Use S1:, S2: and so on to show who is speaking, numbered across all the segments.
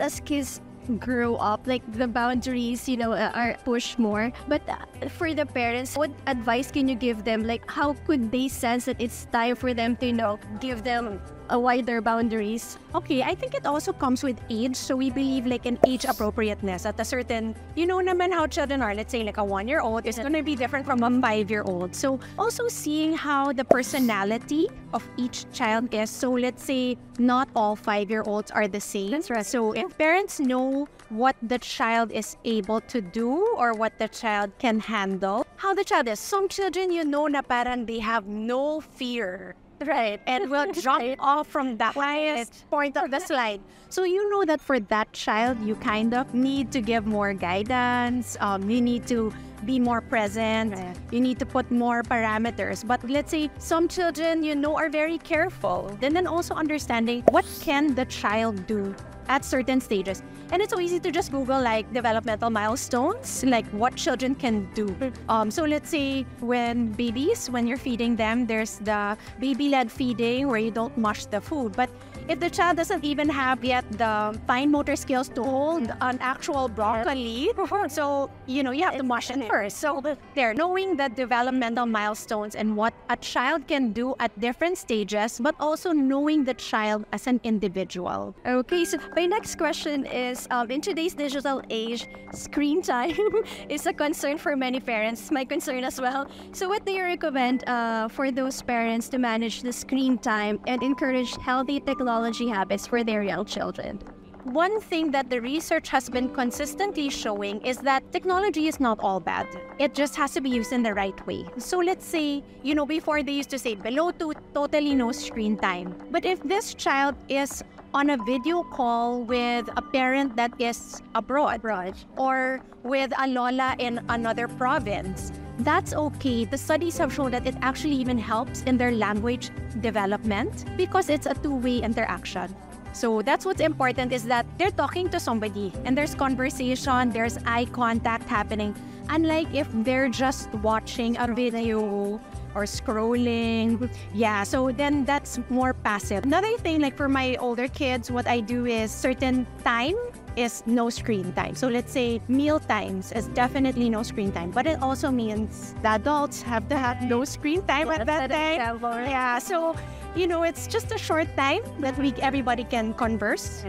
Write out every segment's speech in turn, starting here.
S1: as kids grow up, like the boundaries, you know, uh, are pushed more. But uh, for the parents, what advice can you give them? Like, how could they sense that it's time for them to, you know, give them a wider boundaries?
S2: Okay, I think it also comes with age. So we believe like an age appropriateness at a certain, you know naman how children are. Let's say like a one-year-old is going to be different from a five-year-old. So also seeing how the personality of each child is. So let's say not all five-year-olds are the same.
S1: That's right.
S2: So if parents know what the child is able to do or what the child can handle, how the child is. Some children, you know na parang they have no fear
S1: Right.
S2: and we'll jump off from the highest point of the slide. So you know that for that child, you kind of need to give more guidance. Um, you need to be more present.
S1: Right.
S2: You need to put more parameters. But let's say some children, you know, are very careful. Then then also understanding what can the child do at certain stages. And it's so easy to just Google like developmental milestones, like what children can do. Um, so let's say when babies, when you're feeding them, there's the baby-led feeding where you don't mush the food. But if the child doesn't even have yet the fine motor skills to hold an actual broccoli, so you know you have to mush it first. So there, knowing the developmental milestones and what a child can do at different stages, but also knowing the child as an individual.
S1: Okay, so my next question is um, in today's digital age, screen time is a concern for many parents, my concern as well. So, what do you recommend uh, for those parents to manage the screen time and encourage healthy technology habits for their young children?
S2: One thing that the research has been consistently showing is that technology is not all bad. It just has to be used in the right way. So let's say, you know, before they used to say below two totally no screen time. But if this child is on a video call with a parent that is abroad,
S1: Abroad.
S2: or with a lola in another province, that's okay. The studies have shown that it actually even helps in their language development because it's a two-way interaction. So that's what's important is that they're talking to somebody and there's conversation, there's eye contact happening. Unlike if they're just watching a video or scrolling. Yeah, so then that's more passive. Another thing, like for my older kids, what I do is certain time is no screen time. So let's say meal times is definitely no screen time, but it also means the adults have to have no screen time at that time. Yeah, so you know, it's just a short time that we everybody can converse.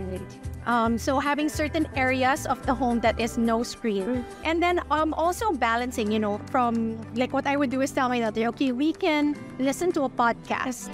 S2: Um, so having certain areas of the home that is no screen, and then um, also balancing. You know, from like what I would do is tell my daughter, okay, we can listen to a podcast.